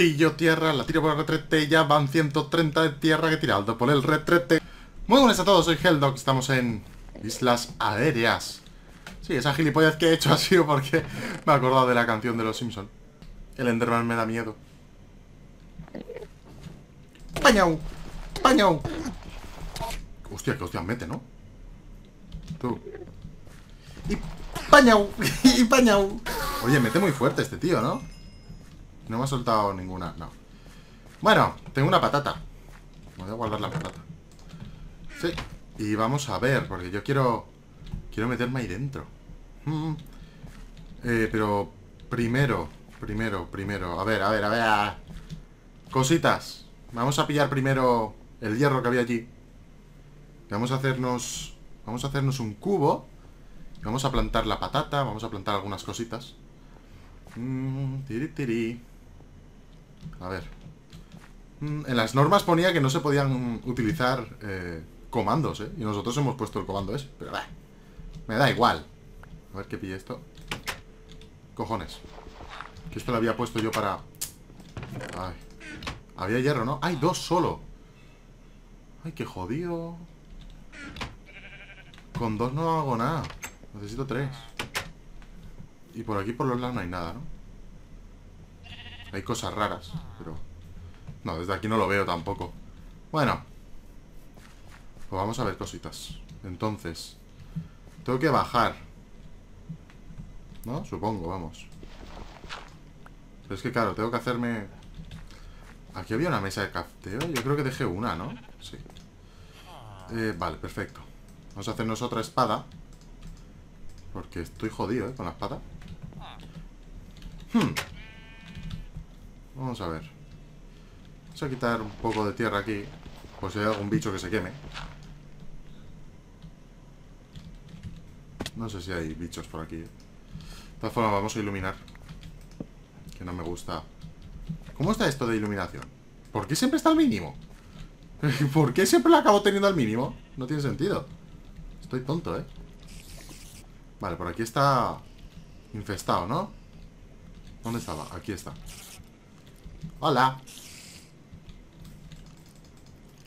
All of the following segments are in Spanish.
pillo tierra, la tiro por el retrete, ya van 130 de tierra que tirado por el retrete. Muy buenas a todos, soy Helldog, estamos en Islas Aéreas. Sí, esa gilipollez que he hecho ha sido porque me he acordado de la canción de los Simpson. El Enderman me da miedo. ¡Pañau! ¡Pañau! Hostia, que hostia mete, ¿no? Tú. Y pañau, y pañau. Oye, mete muy fuerte este tío, ¿no? No me ha soltado ninguna, no. Bueno, tengo una patata. Voy a guardar la patata. Sí. Y vamos a ver, porque yo quiero... Quiero meterme ahí dentro. Mm. Eh, pero primero, primero, primero. A ver, a ver, a ver. Cositas. Vamos a pillar primero el hierro que había allí. Vamos a hacernos... Vamos a hacernos un cubo. Vamos a plantar la patata. Vamos a plantar algunas cositas. Mm, tiri, tiri. A ver. Mm, en las normas ponía que no se podían utilizar eh, comandos, ¿eh? Y nosotros hemos puesto el comando ese. Pero bah, me da igual. A ver qué pille esto. Cojones. Que esto lo había puesto yo para... Ay. Había hierro, ¿no? ¡Hay dos solo! ¡Ay, qué jodido! Con dos no hago nada. Necesito tres. Y por aquí por los lados no hay nada, ¿no? Hay cosas raras, pero... No, desde aquí no lo veo tampoco. Bueno. Pues vamos a ver cositas. Entonces... Tengo que bajar. ¿No? Supongo, vamos. Pero es que claro, tengo que hacerme... Aquí había una mesa de crafteo. Yo creo que dejé una, ¿no? Sí. Eh, vale, perfecto. Vamos a hacernos otra espada. Porque estoy jodido, ¿eh? Con la espada. Hmm. Vamos a ver. Vamos a quitar un poco de tierra aquí. Por si hay algún bicho que se queme. No sé si hay bichos por aquí. De todas formas, vamos a iluminar. Que no me gusta. ¿Cómo está esto de iluminación? ¿Por qué siempre está al mínimo? ¿Por qué siempre lo acabo teniendo al mínimo? No tiene sentido. Estoy tonto, ¿eh? Vale, por aquí está infestado, ¿no? ¿Dónde estaba? Aquí está. ¡Hola!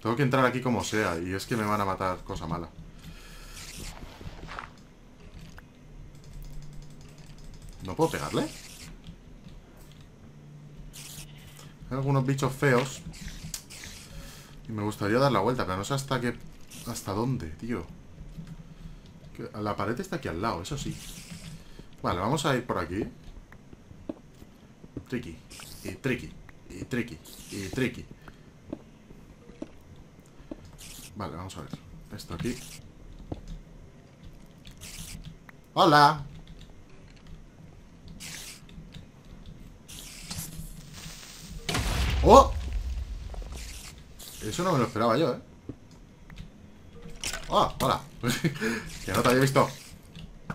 Tengo que entrar aquí como sea Y es que me van a matar cosa mala ¿No puedo pegarle? Hay algunos bichos feos Y me gustaría dar la vuelta Pero no sé hasta qué... ¿Hasta dónde, tío? La pared está aquí al lado, eso sí Vale, vamos a ir por aquí Tricky Y tricky Y tricky Y tricky Vale, vamos a ver Esto aquí ¡Hola! ¡Oh! Eso no me lo esperaba yo, ¿eh? ¡Oh! ¡Hola! que no te había visto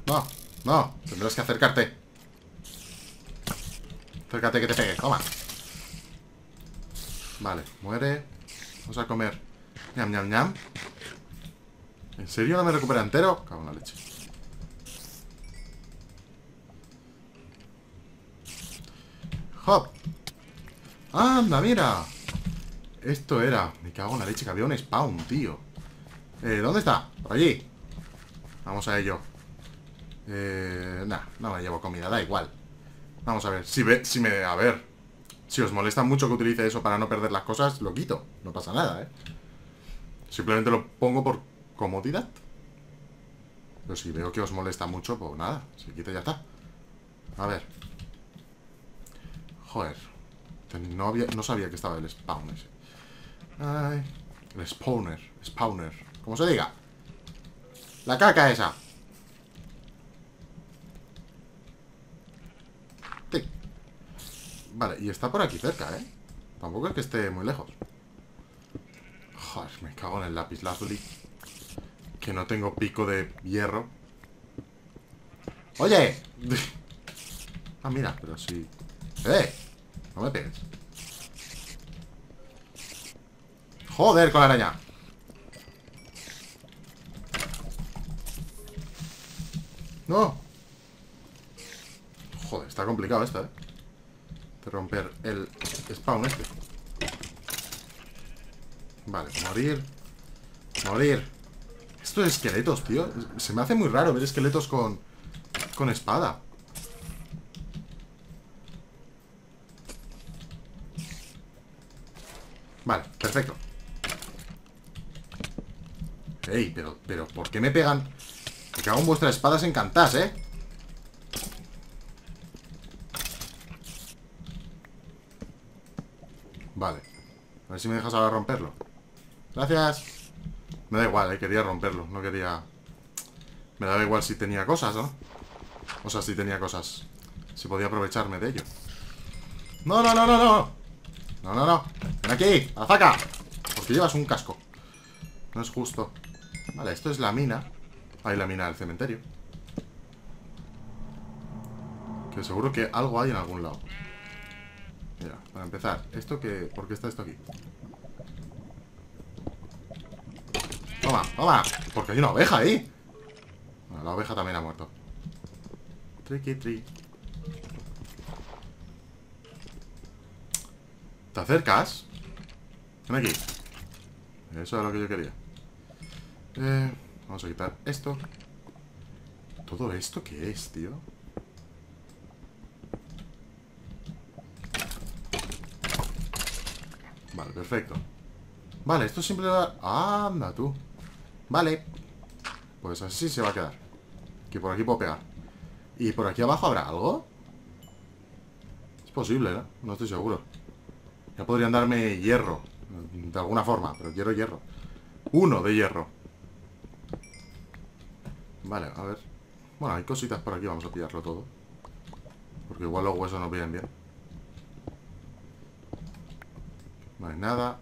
No, no Tendrás que acercarte Acércate que te pegue, toma Vale, muere. Vamos a comer. Ñam, ñam, ñam. ¿En serio no me recupera entero? Cago en la leche. Hop. ¡Anda, mira! Esto era... Me cago en la leche que había un spawn, tío. Eh, ¿Dónde está? Por allí. Vamos a ello. Eh... Nah, no me llevo comida, da igual. Vamos a ver, si, ve, si me... A ver Si os molesta mucho que utilice eso para no perder las cosas Lo quito, no pasa nada, ¿eh? Simplemente lo pongo por comodidad. Pero si veo que os molesta mucho, pues nada Se quita ya está. A ver. Joder. No, había, no sabía que estaba el spawn ese. Ay, el spawner Spawner, como se diga. La caca esa Vale, y está por aquí cerca, ¿eh? Tampoco es que esté muy lejos. Joder, me cago en el lápiz lazuli Que no tengo pico de hierro. ¡Oye! ah, mira, pero sí. ¡Eh! No me pegues. Joder con la araña No Joder, está complicado esto, eh romper el spawn este. Vale, morir. Morir. Estos esqueletos, tío. Se me hace muy raro ver esqueletos con, con espada. Vale, perfecto. Ey, pero, pero, ¿por qué me pegan? Me cago en vuestras espadas encantadas, ¿eh? Vale. A ver si me dejas ahora romperlo. Gracias. Me da igual, eh, quería romperlo. No quería... Me daba igual si tenía cosas, ¿no? O sea, si tenía cosas. Si podía aprovecharme de ello. ¡No, no, no, no, no! No, no, no. Ven aquí, a la Porque llevas un casco. No es justo. Vale, esto es la mina. Hay la mina del cementerio. Que seguro que algo hay en algún lado. Mira, para empezar, ¿esto que ¿Por qué está esto aquí? Toma, toma Porque hay una oveja ahí bueno, la oveja también ha muerto Tricky, tri ¿Te acercas? Ven aquí Eso es lo que yo quería eh, Vamos a quitar esto ¿Todo esto qué es, tío? Vale, perfecto. Vale, esto siempre va... anda tú. Vale. Pues así se va a quedar. Que por aquí puedo pegar. ¿Y por aquí abajo habrá algo? Es posible, ¿no? No estoy seguro. Ya podrían darme hierro De alguna forma, pero quiero hierro. Uno de hierro. Vale, a ver. Bueno, hay cositas por aquí, vamos a pillarlo todo. Porque igual los huesos no pillan bien No hay nada.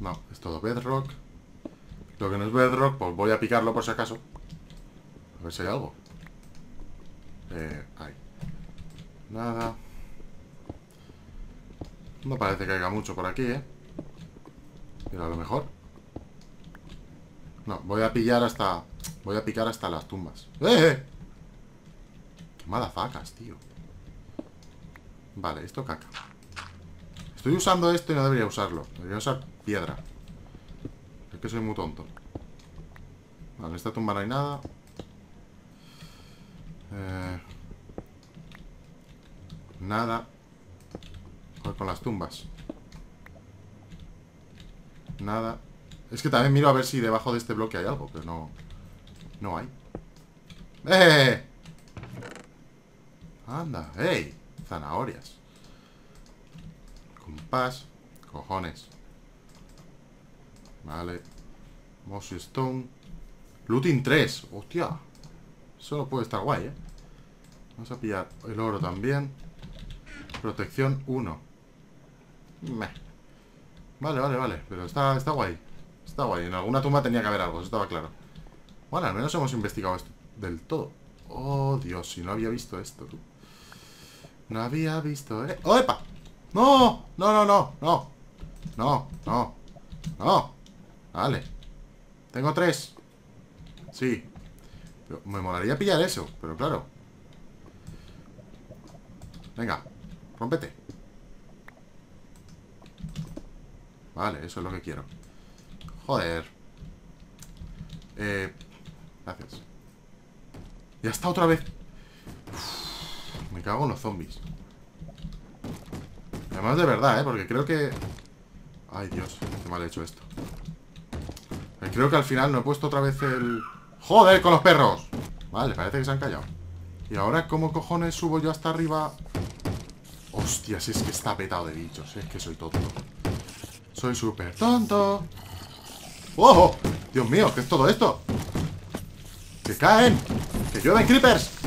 No, es todo bedrock. Lo que no es bedrock, pues voy a picarlo por si acaso. A ver si hay algo. Eh, hay. Nada. No parece que haya mucho por aquí, ¿eh? Pero a lo mejor. No, voy a pillar hasta... Voy a picar hasta las tumbas. ¡Eh! eh! Qué facas, tío. Vale, esto caca. Estoy usando esto y no debería usarlo. Debería usar piedra. Es que soy muy tonto. Vale, en esta tumba no hay nada. Eh, nada. Joder, con las tumbas. Nada. Es que también miro a ver si debajo de este bloque hay algo, pero no... No hay. ¡Eh! Anda, ¡ey! Zanahorias. Compás. Cojones. Vale. Mossy Stone. Looting 3. Hostia. Eso puede estar guay, ¿eh? Vamos a pillar el oro también. Protección 1. Vale, vale, vale. Pero está, está guay. Está guay. En alguna tumba tenía que haber algo, eso estaba claro. Bueno, al menos hemos investigado esto del todo. Oh, Dios, si no había visto esto, tú. No había visto, ¿eh? ¡Oh, epa! ¡No! No, no, no, no. No, no. No. Vale. Tengo tres. Sí. me molaría pillar eso, pero claro. Venga, rompete. Vale, eso es lo que quiero. Joder. Eh, gracias. Ya está otra vez. me cago en los zombies. Además de verdad, ¿eh? Porque creo que... Ay, Dios, qué mal he hecho esto. Creo que al final no he puesto otra vez el... ¡Joder, con los perros! Vale, parece que se han callado. ¿Y ahora cómo cojones subo yo hasta arriba? Hostia, si es que está petado de bichos. Es que soy tonto. Soy súper tonto. ¡Oh! Dios mío, ¿qué es todo esto? ¡Que caen! ¡Que llueven creepers!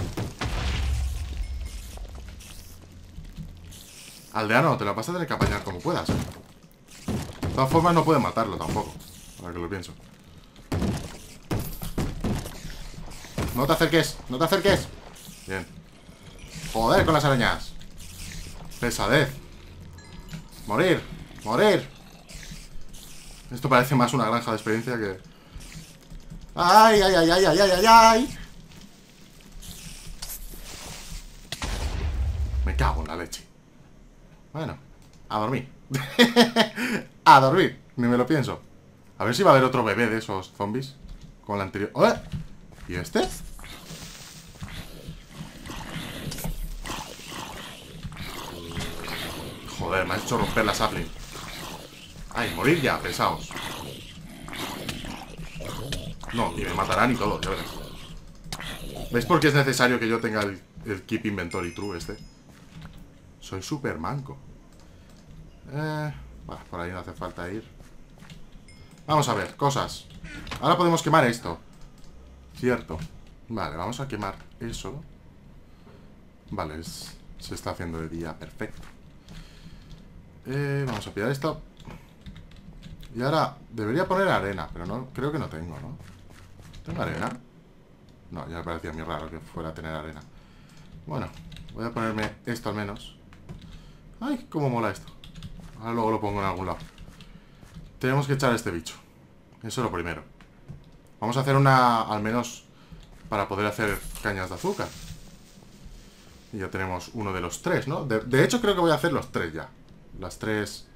Aldeano, te la vas a tener que apañar como puedas. De todas formas, no puede matarlo tampoco. Ahora que lo pienso. No te acerques, no te acerques. Bien. Joder con las arañas. Pesadez. Morir, morir. Esto parece más una granja de experiencia que... ¡Ay, ay, ay, ay, ay, ay, ay! ay! Me cago en la leche. Bueno, a dormir. a dormir, ni me lo pienso. A ver si va a haber otro bebé de esos zombies. Con la anterior... ¡Oh! ¿Y este? Joder, me ha hecho romper la sapling. Ay, morir ya, pesados. No, y me matarán y todo, ya verás. ¿Veis por qué es necesario que yo tenga el, Keep Inventory True este? Soy súper manco. Eh, por ahí no hace falta ir. Vamos a ver, cosas. Ahora podemos quemar esto. Cierto. Vale, vamos a quemar eso. Vale, se está haciendo de día. Perfecto. Eh, vamos a pillar esto. Y ahora, debería poner arena, pero no creo que no tengo, ¿no? ¿Tengo arena? No, ya me parecía muy raro que fuera a tener arena. Bueno, voy a ponerme esto al menos. Ay, cómo mola esto. Ahora luego lo pongo en algún lado. Tenemos que echar este bicho. Eso es lo primero. Vamos a hacer una, al menos, para poder hacer cañas de azúcar. Y ya tenemos uno de los tres, ¿no? De, hecho, creo que voy a hacer los tres ya. Las tres...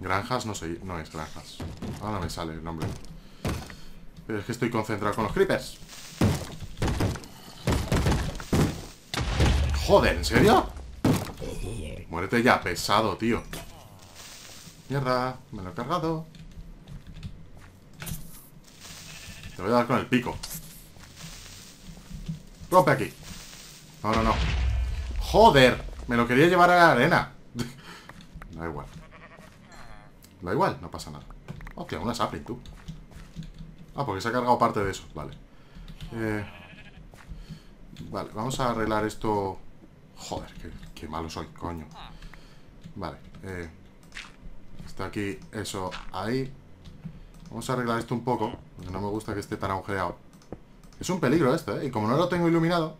Granjas, no sé, no es granjas. Ahora me sale el nombre. Pero es que estoy concentrado con los creepers. Joder, ¿en serio? Muérete ya, pesado, tío. Mierda, me lo he cargado. Te voy a dar con el pico. Rompe aquí. No, no, no. Joder, me lo quería llevar a la arena. da igual. Da igual, no pasa nada. Hostia, una sapling, tú. Ah, porque se ha cargado parte de eso. Vale. Eh, vale, vamos a arreglar esto... Joder, qué, qué malo soy, coño. Vale. Eh, está aquí eso ahí. Vamos a arreglar esto un poco, porque no me gusta que esté tan agujereado. Es un peligro esto, ¿eh? Y como no lo tengo iluminado...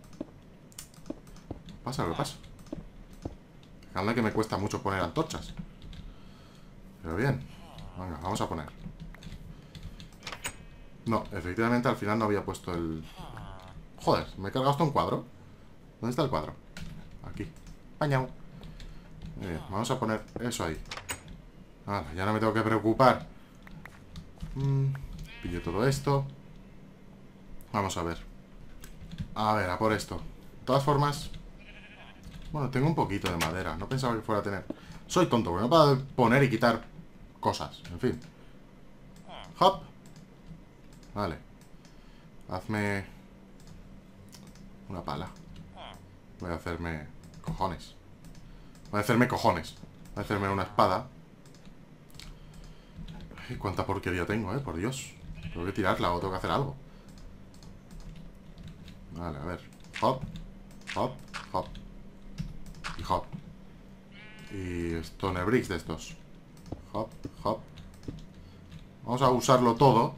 Pasa lo que pasa. Que me cuesta mucho poner antorchas. Pero bien. Venga, vamos a poner. No, efectivamente al final no había puesto el... Joder, me he cargado hasta un cuadro. ¿Dónde está el cuadro? Aquí. Vamos a poner eso ahí. Ya no me tengo que preocupar. Mm, pillo todo esto. Vamos a ver. A ver, a por esto. De todas formas... Bueno, tengo un poquito de madera. No pensaba que fuera a tener... Soy tonto, porque no puedo poner y quitar cosas. En fin. Hop. Vale. Hazme... Una pala. Voy a hacerme... Cojones. Voy a hacerme cojones. Voy a hacerme una espada. Ay, cuánta porquería tengo, eh, por Dios. Tengo que tirarla o tengo que hacer algo. Vale, a ver. Hop. Hop. Hop. Y hop. Y stone bricks de estos. Hop. Hop. Vamos a usarlo todo.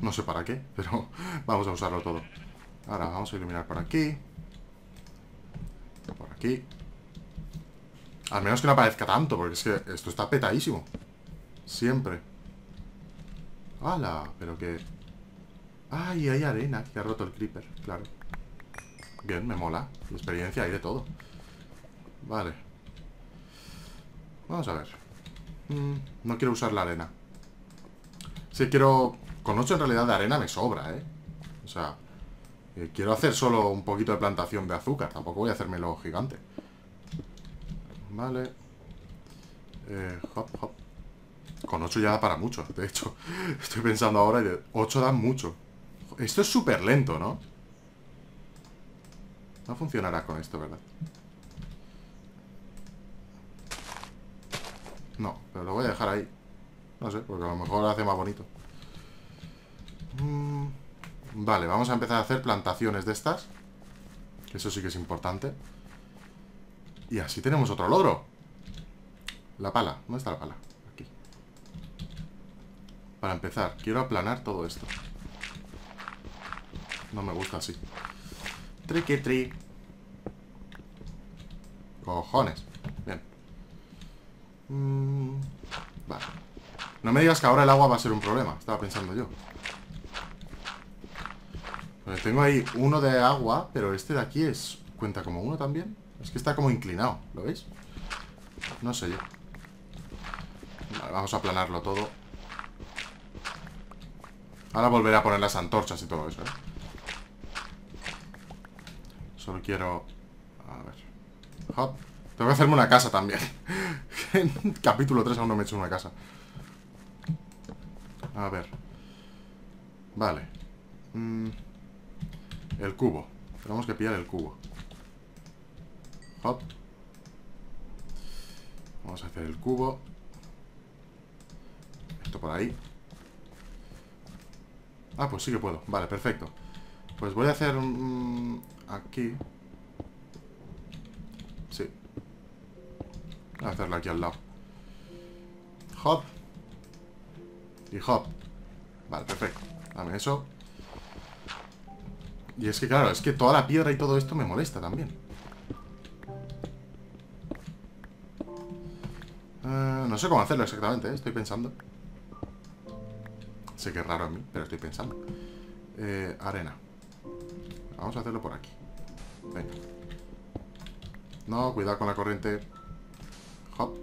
No sé para qué, pero vamos a usarlo todo. Ahora vamos a iluminar por aquí. Aquí. Al menos que no aparezca tanto, porque es que esto está petadísimo. Siempre. ¡Hala! Pero que... ¡Ay, hay arena! Que ha roto el creeper, claro. Bien, me mola. experiencia hay de todo. Vale. Vamos a ver. Mm, no quiero usar la arena. Si quiero con 8 en realidad de arena me sobra, ¿eh? O sea, eh, quiero hacer solo un poquito de plantación de azúcar. Tampoco voy a hacérmelo gigante. Vale. Eh, hop, hop. Con 8 ya da para mucho, de hecho. Estoy pensando ahora y de 8 dan mucho. Esto es súper lento, ¿no? No funcionará con esto, ¿verdad? No, pero lo voy a dejar ahí. No sé, porque a lo mejor lo hace más bonito. Mm, vale, vamos a empezar a hacer plantaciones de estas. Eso sí que es importante. Y así tenemos otro logro. La pala. ¿Dónde está la pala? Aquí. Para empezar, quiero aplanar todo esto. No me gusta así. Tricky tri. Cojones. Bien. Mm, vale. No me digas que ahora el agua va a ser un problema. Estaba pensando yo tengo ahí uno de agua, pero este de aquí es cuenta como uno también. Es que está como inclinado, ¿lo veis? No sé yo. Vale, vamos a aplanarlo todo. Ahora volveré a poner las antorchas y todo eso, ¿eh? Solo quiero... A ver... Hop. Tengo que hacerme una casa también. en capítulo 3 aún no me he hecho una casa. A ver. Vale. Mm. El cubo. Tenemos que pillar el cubo. Hop. Vamos a hacer el cubo. Esto por ahí. Ah, pues sí que puedo. Vale, perfecto. Pues voy a hacer aquí. Sí. Voy a hacerlo aquí al lado. Hop. Y hop. Vale, perfecto. Dame eso. Y es que, claro, es que toda la piedra y todo esto me molesta también. Eh, no sé cómo hacerlo exactamente, ¿eh? estoy pensando. Sé que es raro a mí, pero estoy pensando. Eh, arena. Vamos a hacerlo por aquí. Venga. No, cuidado con la corriente. Hop.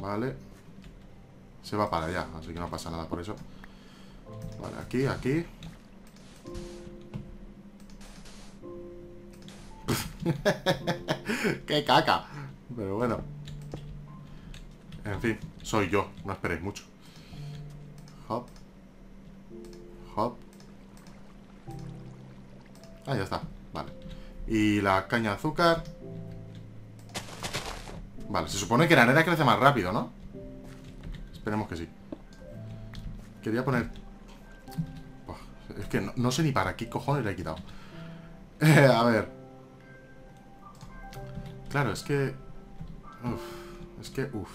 Vale. Se va para allá, así que no pasa nada por eso. Vale, aquí, aquí. ¡Qué caca! Pero bueno. En fin, soy yo, no esperéis mucho. Hop. Hop. Ah, ya está. Vale. Y la caña de azúcar. Vale, se supone que la arena crece más rápido, ¿no? Esperemos que sí. Quería poner... es que no, sé ni para qué cojones le he quitado. a ver. Claro, es que... Uf, es que... Uf.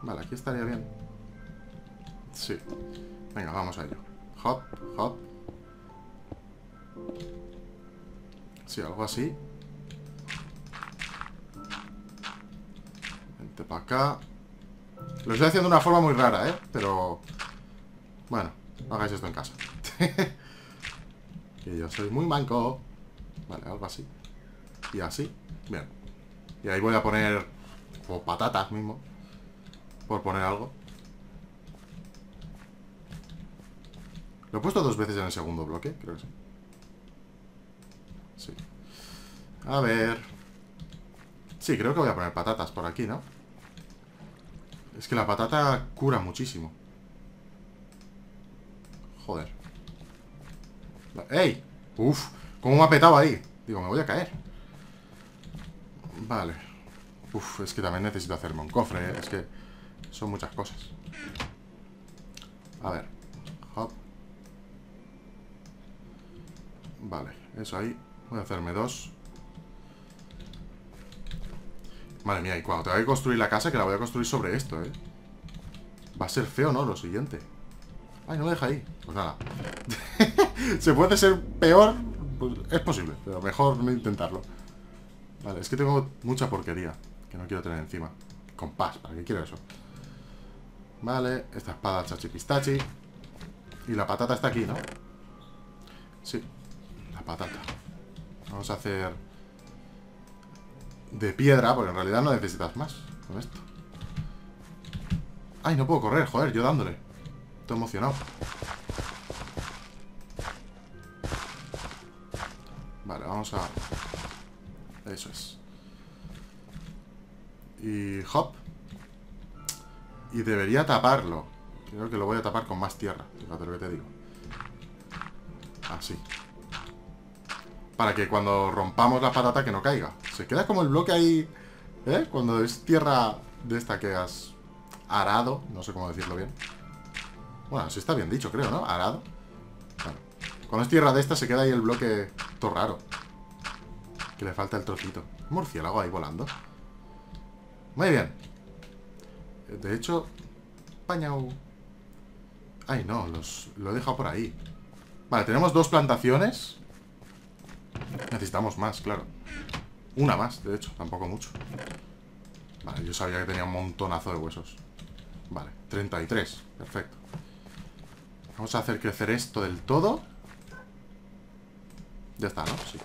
Vale, aquí estaría bien. Sí. Venga, vamos a ello. Hop, hop. Sí, algo así. Vente para acá. Lo estoy haciendo de una forma muy rara, ¿eh? Pero... Bueno, no hagáis esto en casa. que yo soy muy manco. Vale, algo así. Y así. Bien. Y ahí voy a poner... O patatas mismo. Por poner algo. Lo he puesto dos veces en el segundo bloque, creo que sí. Sí. A ver. Sí, creo que voy a poner patatas por aquí, ¿no? Es que la patata cura muchísimo. Joder. ¡Ey! Uf, ¿cómo me ha petado ahí? Digo, me voy a caer. Vale. Uf, es que también necesito hacerme un cofre, ¿eh? Es que son muchas cosas. A ver. Hop. Vale, eso ahí. Voy a hacerme dos. Madre mía, y cuando tenga que construir la casa, que la voy a construir sobre esto, ¿eh? Va a ser feo, ¿no? Lo siguiente. Ay, no me deja ahí. Pues nada. ¿Se puede ser peor? Pues es posible, pero mejor no intentarlo. Vale, es que tengo mucha porquería que no quiero tener encima. Compás, ¿para qué quiero eso? Vale, esta espada chachipistachi. Y la patata está aquí, ¿no? Sí, la patata. Vamos a hacer de piedra, porque en realidad no necesitas más con esto. Ay, no puedo correr, joder, yo dándole. Estoy emocionado. Vale, vamos a... Eso es. Y hop. Y debería taparlo. Creo que lo voy a tapar con más tierra. Fíjate lo que te digo. Así. Para que cuando rompamos la patata que no caiga. Se queda como el bloque ahí... ¿Eh? Cuando es tierra de esta que has arado. No sé cómo decirlo bien. Bueno, así está bien dicho, creo, ¿no? Arado. Bueno. Cuando es tierra de esta se queda ahí el bloque todo raro. Que le falta el trocito. Murciélago ahí volando. Muy bien. De hecho... Pañau. Ay, no, los, lo he dejado por ahí. Vale, tenemos dos plantaciones. Necesitamos más, claro. Una más, de hecho, tampoco mucho. Vale, yo sabía que tenía un montonazo de huesos. Vale, 33, perfecto. Vamos a hacer crecer esto del todo. Ya está, ¿no? Sí.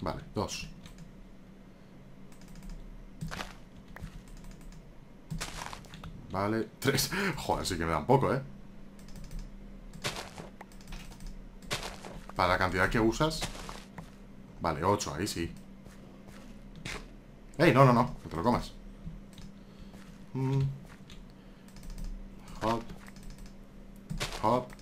Vale, dos. Vale, tres. Joder, sí que me dan poco, ¿eh? Para la cantidad que usas. Vale, ocho, ahí sí. ¡Ey! No, no, no. Que te lo comas. Mm. Hop. Hop.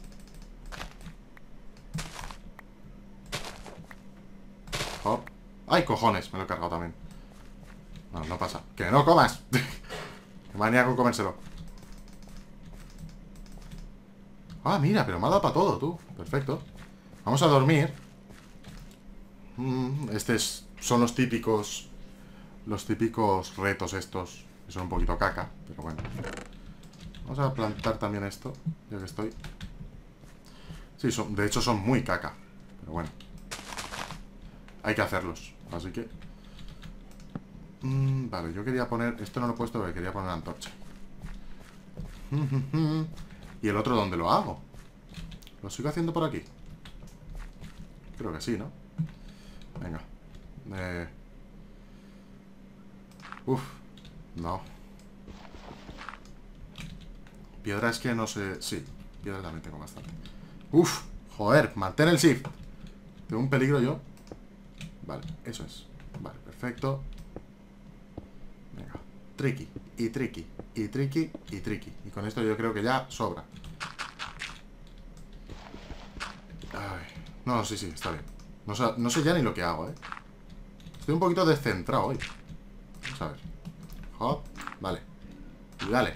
¡Ay, cojones! Me lo he cargado también. No, no pasa. ¡Que no comas! Manía con comérselo. Ah, mira, pero me ha dado para todo, tú. Perfecto. Vamos a dormir. Mm, estos son los típicos... Los típicos retos estos. Son un poquito caca, pero bueno. Vamos a plantar también esto, ya que estoy. Sí, son, de hecho son muy caca. Pero bueno. Hay que hacerlos. Así que... Mm, vale, yo quería poner... Esto no lo he puesto porque quería poner antorcha. ¿Y el otro dónde lo hago? ¿Lo sigo haciendo por aquí? Creo que sí, ¿no? Venga. Eh... Uf. No. Piedra es que no sé... Sí, piedra también tengo bastante. Uf, joder, mantén el shift. Tengo un peligro yo. Vale, eso es. Vale, perfecto. Venga, tricky, y tricky, y tricky, y tricky. Y con esto yo creo que ya sobra. Ay, no, sí, sí, está bien. No no sé ya ni lo que hago, ¿eh? Estoy un poquito descentrado hoy. Vamos a ver. Hop, vale. Dale.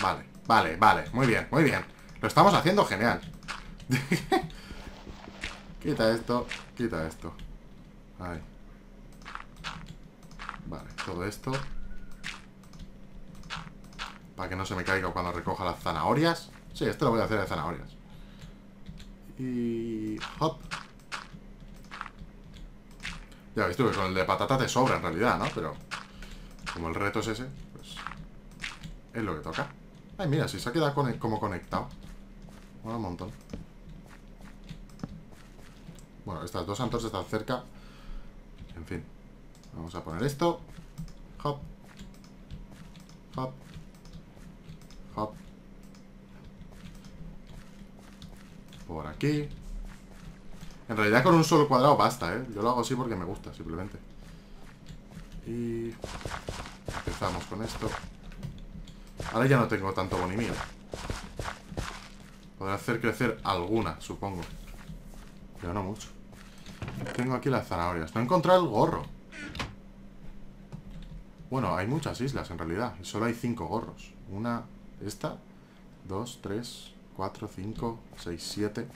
Vale, vale, vale. Muy bien, muy bien. Lo estamos haciendo genial. quita esto, quita esto. Ahí. Vale, todo esto. Para que no se me caiga cuando recoja las zanahorias. Sí, esto lo voy a hacer de zanahorias. Y... Hop. Ya veis tú que con el de patata te sobra en realidad, ¿no? Pero como el reto es ese, pues es lo que toca. Ay, mira, si se ha quedado como conectado. Bueno, un montón. Bueno, estas dos antorchas están cerca. En fin. Vamos a poner esto. Hop. Hop. Hop. Por aquí. En realidad con un solo cuadrado basta, ¿eh? Yo lo hago así porque me gusta, simplemente. Y... Empezamos con esto. Ahora ya no tengo tanto bonimío. Podré hacer crecer alguna, supongo. Pero no mucho. Tengo aquí las zanahorias. No he encontrado el gorro. Bueno, hay muchas islas en realidad. Y solo hay cinco gorros. Una, esta, dos, tres, cuatro, cinco, seis, siete.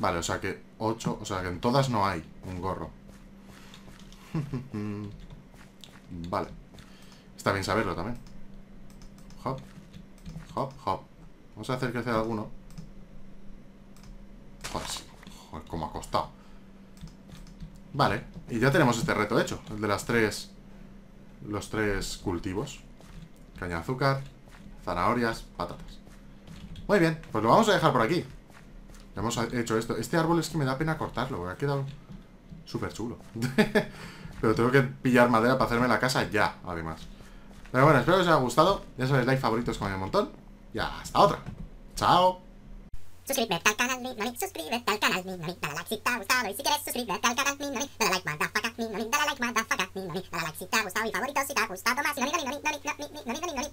Vale, o sea que ocho. O sea que en todas no hay un gorro. vale. Está bien saberlo también. Hop. Hop, hop. Vamos a hacer crecer alguno. Joder, joder, cómo ha costado. Vale, y ya tenemos este reto hecho. El de las tres... Los tres cultivos. Caña de azúcar, zanahorias, patatas. Muy bien, pues lo vamos a dejar por aquí. Hemos hecho esto. Este árbol es que me da pena cortarlo, ha quedado súper chulo. Pero tengo que pillar madera para hacerme la casa ya, además. Pero bueno, espero que os haya gustado. Ya sabéis, like, favoritos con el montón. Y hasta otra. Chao. Suscríbete al canal, Minoni, suscríbete al canal, Minoni, dale like si te ha gustado y si quieres suscríbete al canal, Minoni, dale like, motherfucker, Minoni, dale like, motherfucker, Minoni, dale like si te ha gustado y favoritos si te ha gustado más, Minoni, Minoni, Minoni, Minoni, Minoni, Minoni,